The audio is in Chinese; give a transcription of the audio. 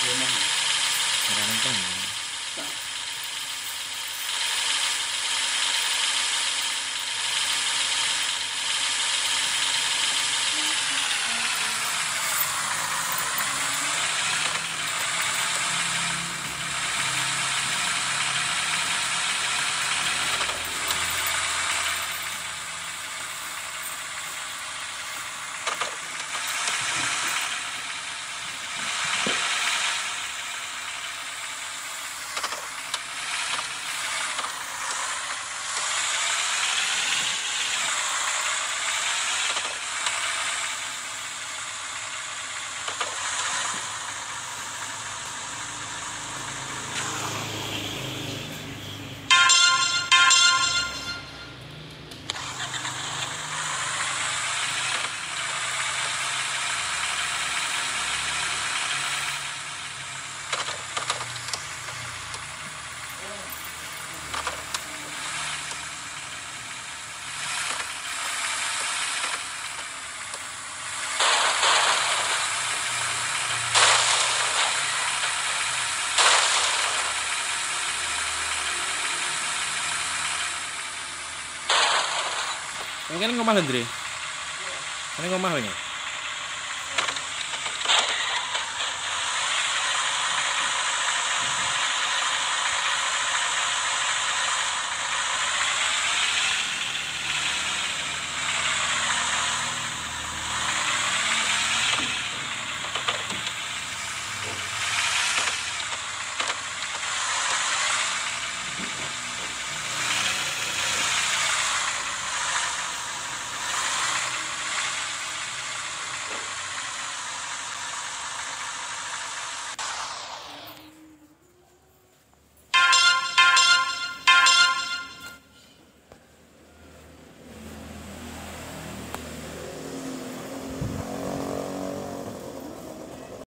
Ini kan ngomah Hendri. Ini ngomah ini.